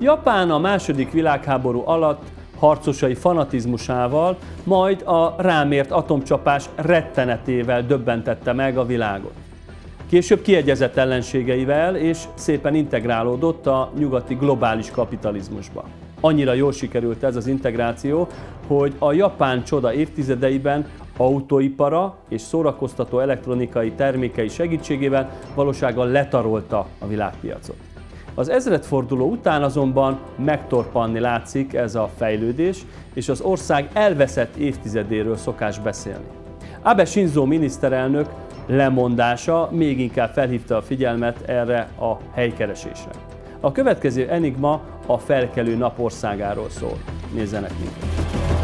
Japán a második világháború alatt harcosai fanatizmusával, majd a rámért atomcsapás rettenetével döbbentette meg a világot. Később kiegyezett ellenségeivel és szépen integrálódott a nyugati globális kapitalizmusba. Annyira jól sikerült ez az integráció, hogy a japán csoda évtizedeiben autóipara és szórakoztató elektronikai termékei segítségével valósággal letarolta a világpiacot. Az ezredforduló után azonban megtorpanni látszik ez a fejlődés, és az ország elveszett évtizedéről szokás beszélni. Abe Shinzo miniszterelnök lemondása még inkább felhívta a figyelmet erre a helykeresésre. A következő enigma a felkelő napországáról szól. Nézzenek minket!